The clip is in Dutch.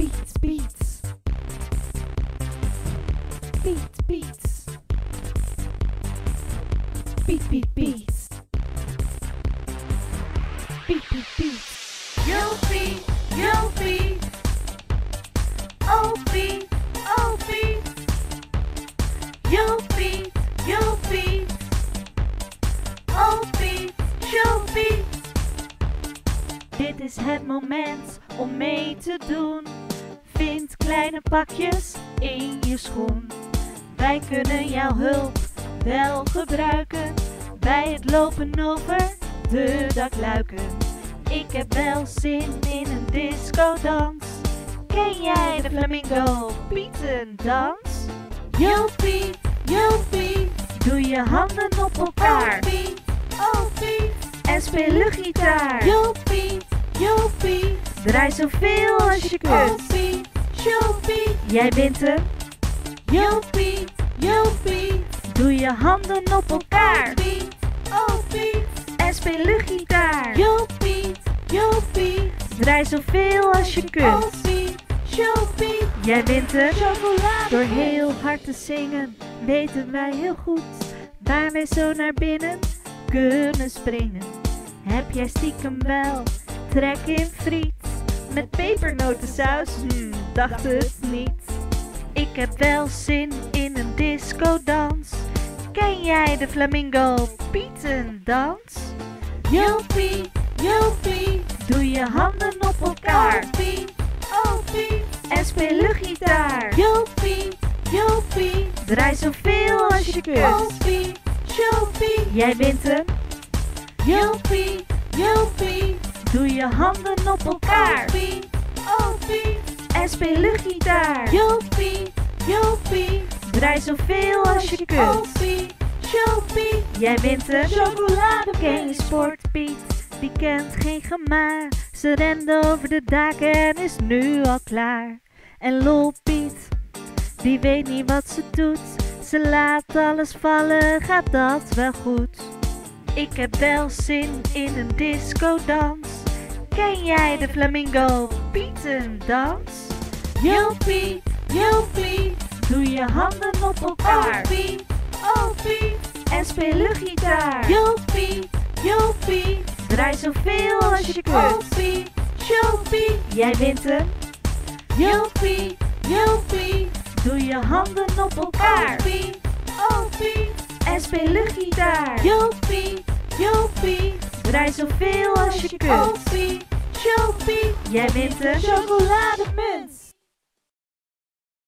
Beats, beats. Beats, beats. Beat, beat, beats. Beat, beat, beats. Yuffie, Yuffie. Opie, Opie. Yuffie, Yuffie. Opie, Dit is het moment om mee te doen. Vind kleine pakjes in je schoen. Wij kunnen jouw hulp wel gebruiken bij het lopen over de dakluiken. Ik heb wel zin in een discodans. Ken jij de flamingo Pietendans? Yo Piet, yo Piet. Doe je handen op elkaar Piet, oh Piet. en speel luchtgitaar. Yo Piet. Draai zoveel als je kunt. Yo Piet. Jij bent Piet, yo Piet. doe je handen op elkaar Piet, oh Piet. en speel luchtgitaar. Yo Piet. Draai zoveel als je kunt. Piet, yo Piet. Jij bent hem, Chocolade. door heel hard te zingen weten wij heel goed waar wij zo naar binnen kunnen springen. Heb jij stiekem wel trek in friet met pepernotensaus? Hm, dacht het niet. Ik heb wel zin in een discodans. Ken jij de flamingo Pietendans? Yo Piet, yo Piet. Doe je handen op elkaar Piet, oh Piet. en speel luchtgitaar. Yo Piet. Draai zoveel als je kunt. Piet, yo Piet. Jij bent hem, yo Piet. Doe je handen op elkaar Oh Piet, oh Piet. en speel luchtgitaar. Yo Piet, yo Piet. Draai zoveel als je Oh kunt. Piet, yo Piet. Jij bent hem, Chocolade je Sport Piet, die kent geen gemaar. Ze rende over de daken en is nu al klaar. En Lol Piet, die weet niet wat ze doet. Ze laat alles vallen, gaat dat wel goed? Ik heb wel zin in een discodans. Ken jij de flamingo Pietendans? Yo Piet, yo Piet. Doe je handen op Oh elkaar Piet, oh Piet. en speel luchtgitaar. Yo Piet. Draai zoveel als je Oh kunt. Piet, yo Piet. Jij bent hem, yo Piet. doe je handen op Oh elkaar oh Piet. en speel luchtgitaar. Yo Piet. Draai zoveel als je Oh kunt. Q B 也名字，chocolate mints。